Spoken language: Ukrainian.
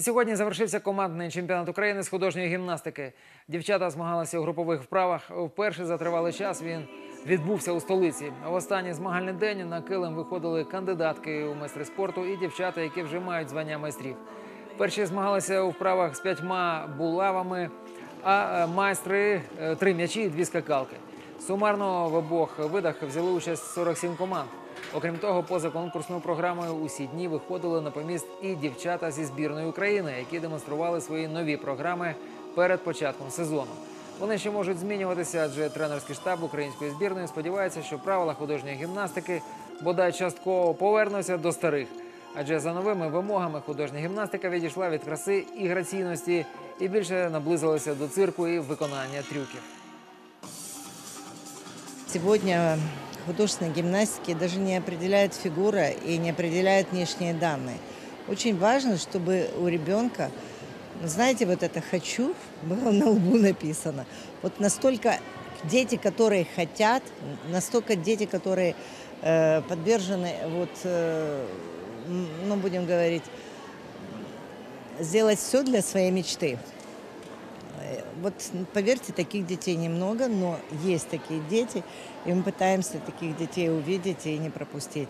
Сьогодні завершився командний чемпіонат України з художньої гімнастики. Дівчата змагалися у групових вправах. Вперше за тривалий час він відбувся у столиці. В останній змагальний день на килим виходили кандидатки у майстри спорту і дівчата, які вже мають звання майстрів. Перші змагалися у вправах з п'ятьма булавами, а е, майстри е, три м'ячі і дві скакалки. Сумарно в обох видах взяли участь 47 команд. Окрім того, поза конкурсною програмою усі дні виходили на поміст і дівчата зі збірної України, які демонстрували свої нові програми перед початком сезону. Вони ще можуть змінюватися, адже тренерський штаб української збірної сподівається, що правила художньої гімнастики бодай частково повернуться до старих. Адже за новими вимогами художня гімнастика відійшла від краси і граційності і більше наблизилася до цирку і виконання трюків. Сегодня художественной гимнастике даже не определяет фигура и не определяет внешние данные. Очень важно, чтобы у ребенка, знаете, вот это «хочу» было на лбу написано. Вот настолько дети, которые хотят, настолько дети, которые э, подвержены, вот, э, ну, будем говорить, сделать все для своей мечты. Э, Вот поверьте, таких детей немного, но есть такие дети, и мы пытаемся таких детей увидеть и не пропустить.